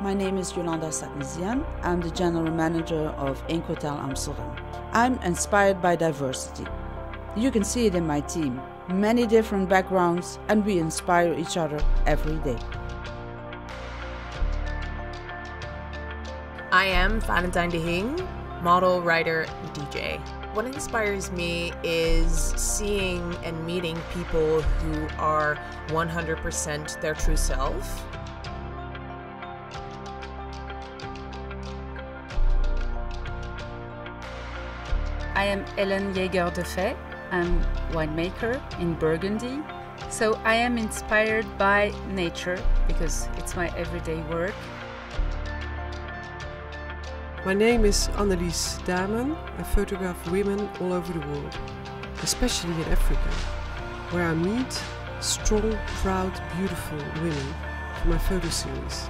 My name is Jolanda Sadni Ziane. I'm the general manager of Ink Hotel Amsterdam. I'm inspired by diversity. You can see it in my team. Many different backgrounds, and we inspire each other every day. I am Valentijn de Hingh, model, writer, DJ. What inspires me is seeing and meeting people who are 100% their true self. I am Hélène Jaeger-Defaix. I'm winemaker in Burgundy. So I am inspired by nature because it's my everyday work. My name is Annelies Damen. I photograph women all over the world, especially in Africa, where I meet strong, proud, beautiful women for my photo series.